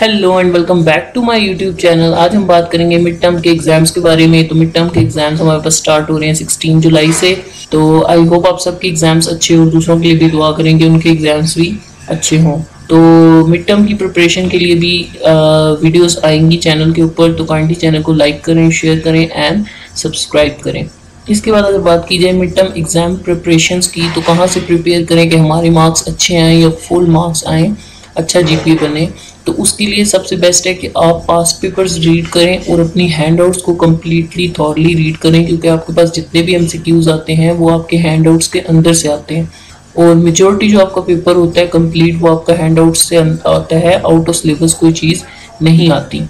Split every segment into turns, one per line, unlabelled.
Hello and welcome back to my YouTube channel आज हम बात करेंगे मिड टर्म के एग्ज़ाम्स के बारे में। तो मिड टर्म के एग्ज़ाम्स हमारे पास स्टार्ट हो रहे हैं 16 जुलाई से। तो आई होप आप सबके एग्ज़ाम्स अच्छे और दूसरों के लिए भी दुआ करेंगे, उनके एग्ज़ाम्स भी अच्छे हों। तो मिड टर्म की प्रिपरेशन के लिए भी वीडियोस आएँगी चैनल के ऊपर। तो काइंडली चैनल को लाइक करें शेयर करें एंड सब्सक्राइब करें। इसके बाद अगर बात की जाए मिड टर्म एग्ज़ाम प्रिपरेशंस की तो कहाँ से प्रिपेयर करें कि हमारे मार्क्स अच्छे आएँ या फुल मार्क्स आएँ? अच्छा जीपीए बने। तो उसके लिए सबसे बेस्ट है कि आप पास पेपर्स रीड करें और अपनी हैंड आउट्स को कम्प्लीटली थॉरली रीड करें, क्योंकि आपके पास जितने भी एम आते हैं, वो आपके हैंड आउट्स के अंदर से आते हैं। और मेजोरिटी जो आपका पेपर होता है कंप्लीट वो आपका हैंड आउट से आता है आउट ऑफ़ सिलेबस कोई चीज़ नहीं आती।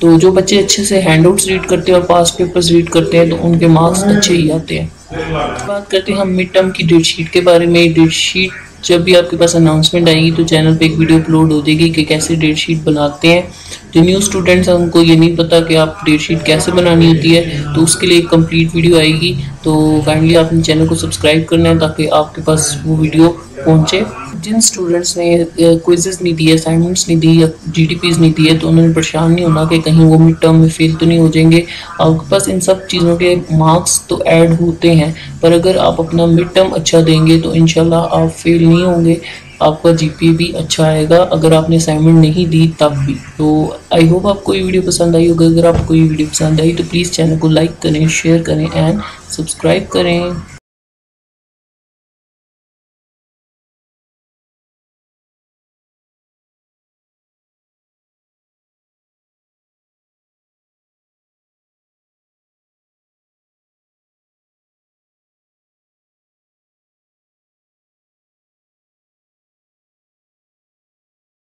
तो जो बच्चे अच्छे से हैंड आउट्स रीड करते हैं और पास पेपर्स रीड करते हैं तो उनके मार्क्स अच्छे ही आते हैं। बात करते हैं हम मिड टर्म की डेट शीट के बारे में। डेट शीट जब भी आपके पास अनाउंसमेंट आएगी तो चैनल पे एक वीडियो अपलोड हो जाएगी कि कैसे डेट शीट बनाते हैं। जो न्यू स्टूडेंट्स हैं, उनको ये नहीं पता कि आप डेट शीट कैसे बनानी होती है तो उसके लिए एक कंप्लीट वीडियो आएगी। तो काइंडली आपने चैनल को सब्सक्राइब करना है ताकि आपके पास वो वीडियो पहुँचे। जिन स्टूडेंट्स ने क्विजेस नहीं दिए असाइनमेंट्स नहीं दी या जी नहीं दिए तो उन्होंने परेशान नहीं होना कि कहीं वो मिड टर्म में फेल तो नहीं हो जाएँगे। आपके पास इन सब चीज़ों के मार्क्स तो ऐड होते हैं, पर अगर आप अपना मिड टर्म अच्छा देंगे तो इनशाला आप फेल नहीं होंगे। आपका जीपीए भी अच्छा आएगा, अगर आपने असाइनमेंट नहीं दी तब भी। तो आई होप आपको ये वीडियो पसंद आई होगा। अगर आपको ये वीडियो पसंद आई तो प्लीज़ चैनल को लाइक करें शेयर करें एंड सब्सक्राइब करें।